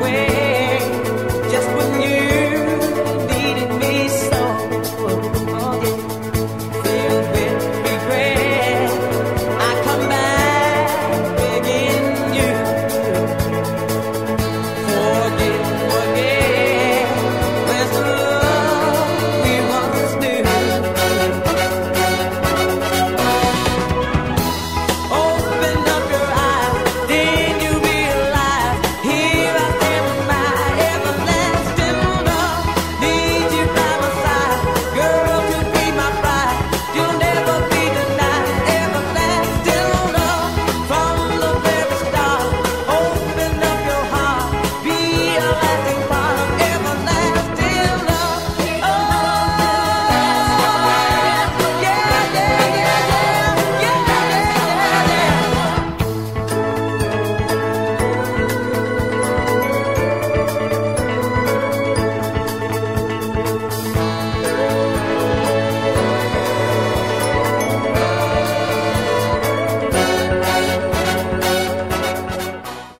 away.